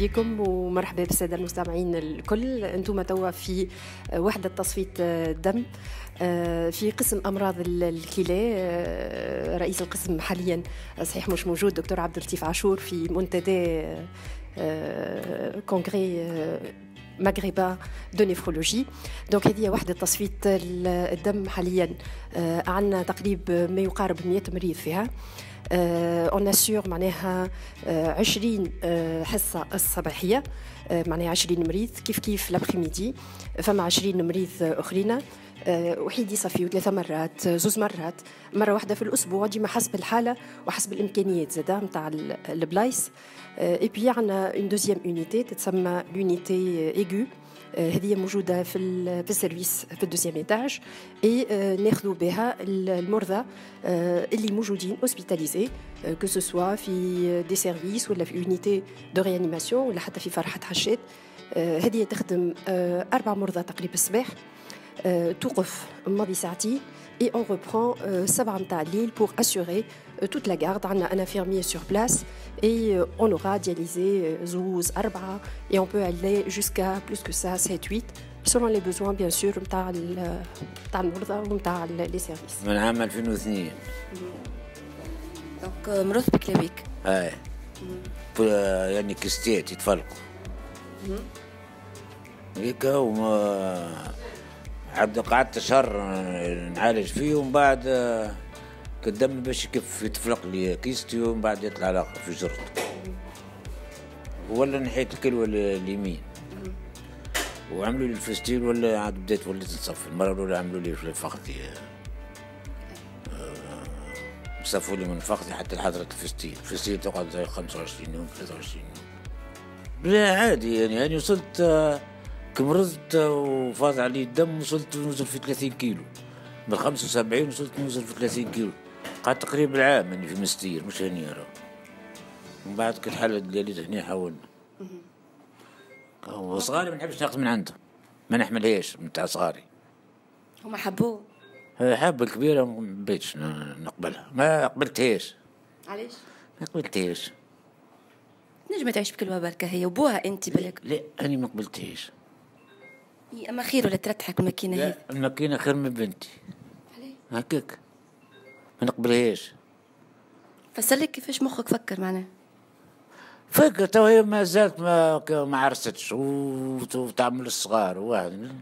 بكم ومرحبا بالسادة المستمعين الكل. أنتم توا في وحدة تصفيه الدم في قسم أمراض الكلى رئيس القسم حاليا صحيح مش موجود دكتور عبد اللطيف عاشور في منتدى congrès maghrébin de néphrologie donc هذه وحده تصفية الدم حاليا. عندنا تقريبا ما يقارب 100 مريض فيها. on assure معناها 20 حصة الصباحية. معناها 20 مريض. كيف كيف لابخي فما 20 مريض أخرين. وحيد يصفيو ثلاثة مرات زوز مرات. مرة واحدة في الأسبوع ديما حسب الحالة وحسب الإمكانيات زادا نتاع البلايص. إي بي عندنا une deuxième unité تتسمى l'unité aiguë هذه موجودة في في ال service في ال deuxième étage. اي ناخذوا بها المرضى اللي موجودين اوسبيتاليزي كو سوا في دي سيرفيس ولا في اونيتي دو ريانيماسيون ولا حتى في فرحة حشات هذه تخدم أربع مرضى تقريبا الصباح. توقف ماضي ساعتين et on reprend euh, سبعة متاع الليل pour assurer euh, toute la garde عندنا un infirmier sur place et euh, on aura dialysé زوز أربعة et on peut aller jusqu'à plus que ça 7 8 selon les besoins bien sûr متاع متاع المرضى ومتاع لي سيرفيس من عام 2002 دونك مرض بكلاويك اي يعني كستيت يتفرقوا هيك وما عبد قعدت شهر نعالج فيه ومن بعد قدامي باش كيف يتفلق لي كيستي ومن بعد يطلع الآخر في جرت. ولا نحيت الكلوة اليمين. وعملوا لي ال fistule ولا عاد بديت وليت نصفي. المرة الأولى عملوا لي في فخذي. صفوا لي من فخذي حتى لحضرت ال fistule. ال fistule تقعد زي 25 يوم 23 يوم. لا عادي يعني. يعني وصلت كمرضت وفاض علي الدم وصلت نوصل في 30 كيلو. من 75 وصلت نوصل في 30 كيلو. قعدت تقريبا عام اني في المنستير مش هني راه من بعد كل حالة دياليز هنا حاولنا. وصغاري ما نحبش ناخذ من عندهم ما نحملهاش نتاع صغاري. هما حبوه؟ حاب الكبيرة ما بيتش نقبلها. ما قبلتهاش علاش؟ ما قبلتهاش نجم تعيش بكل بركة هي وبوها أنت بالك. لا أنا ما قبلتهاش أما خير ولا ترتحك الماكينه هذه الماكينه خير من بنتي. هكاك. ما نقبلهاش. فسر لك كيفاش مخك فكر معناها؟ فكر تو هي ما زالت ما ما عرستش. وتعمل الصغار واحد.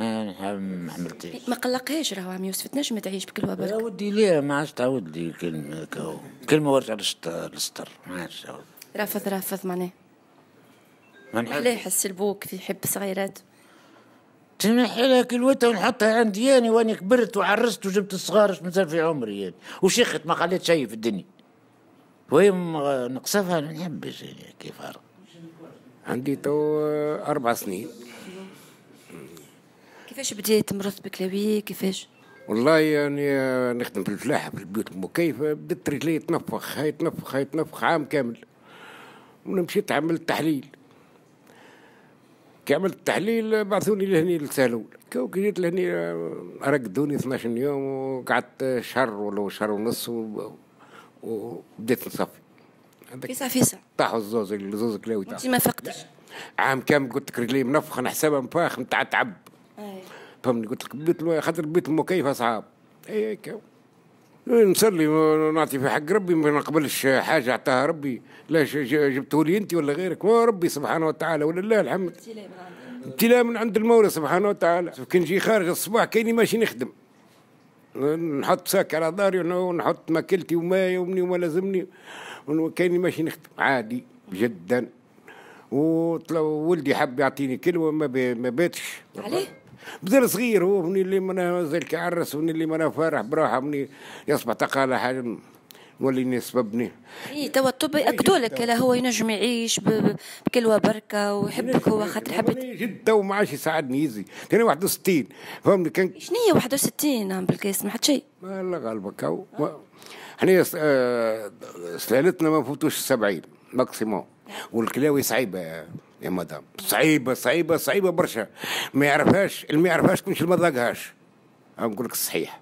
ما عملتش ما قلقهاش راهو عم يوسف تنجم تعيش بكل بركه يا ودي ليه ما عادش تعود لي كلمة كلمة ورجع للستر ما عادش تعود. رافض رافض معناه ما يحس البوك في يحب صغيرات. تنحي لها كلوتها ونحطها عندي أنا وأني كبرت وعرست وجبت الصغار مازال في عمري يعني وشيخت ما خليت شيء في الدنيا. وهي نقصفها؟ ما نحبش يعني كيف عندي تو أربع سنين. كيفاش بديت مرض بكلاوي كيفاش؟ والله يعني نخدم في الفلاحة في البيوت. المكيفة بدت رجلي تنفخ هاي تنفخ هاي تنفخ عام كامل. ونمشيت عملت تحليل كي عملت التحليل بعثوني لهني لسالول كي جيت لهني رقدوني 12 يوم وقعدت شهر ولا شهر ونص وبديت نصفي. فيسع فيسع طاحوا الزوز الزوز كلاوي انت ما فقتش. عام كامل قلت لك رجلي منفخه نحسبها مفاخ نتاع تعب فهمني قلت لك بيت خاطر بيت المكيف اصحاب اي نصلي ونعطي في حق ربي ما نقبلش حاجة عطاها ربي. لا جبته لي انت ولا غيرك؟ ما ربي سبحانه وتعالى ولله الحمد. ابتلاء من عند المولى سبحانه وتعالى. كي نجي خارج الصباح كاني ماشي نخدم. نحط ساك على داري ونحط ماكلتي وما يومني وما لازمني. كاني ماشي نخدم. عادي جدا. وولدي حب يعطيني كلمة ما ما باتش عليه؟ بدل صغير هو من اللي منا زي الكعرس ومن اللي منا فارح براحة من يصبح تقال حاجة نولي نسببني إي توا الطب ياكدوا لك لا هو ينجم يعيش بكلوة بركة ويحبك هو خاطر حبيت. جد تو ما عادش يساعدني يزي ثاني 61 فهمني كان شنو هي 61 نعم بالكيس ما حد شيء. الله غالبك. هو إحنا سلالتنا ما فوتوش 70 ماكسيموم والكلاوي صعيبة. يا مدام. صعيبة صعيبة صعيبة برشا. ما يعرفهاش اللي ما يعرفهاش كنش ما ذاقهاش. لك الصحيح